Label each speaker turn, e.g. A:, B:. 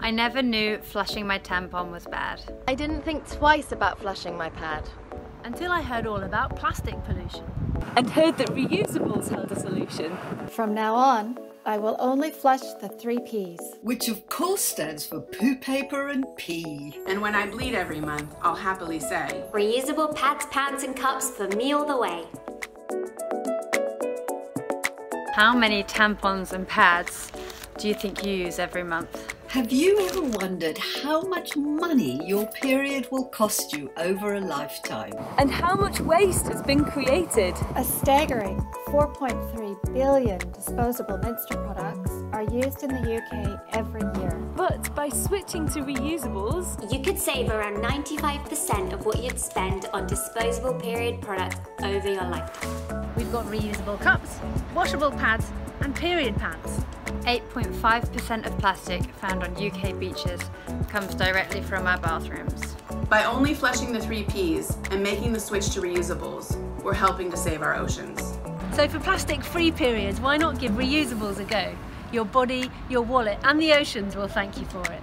A: I never knew flushing my tampon was bad.
B: I didn't think twice about flushing my pad.
C: Until I heard all about plastic pollution.
D: And heard that reusables held a solution.
E: From now on, I will only flush the three P's.
F: Which of course stands for poo paper and pee.
G: And when I bleed every month, I'll happily say,
H: Reusable pads, pants and cups for me all the way.
A: How many tampons and pads do you think you use every month?
F: Have you ever wondered how much money your period will cost you over a lifetime?
D: And how much waste has been created?
E: A staggering 4.3 billion disposable menstrual products are used in the UK every year.
D: But by switching to reusables,
H: you could save around 95% of what you'd spend on disposable period products over your lifetime.
C: We've got reusable cups, washable pads, and period pants.
A: 8.5% of plastic found on UK beaches comes directly from our bathrooms.
G: By only flushing the three Ps and making the switch to reusables, we're helping to save our oceans.
C: So for plastic-free periods, why not give reusables a go? Your body, your wallet and the oceans will thank you for it.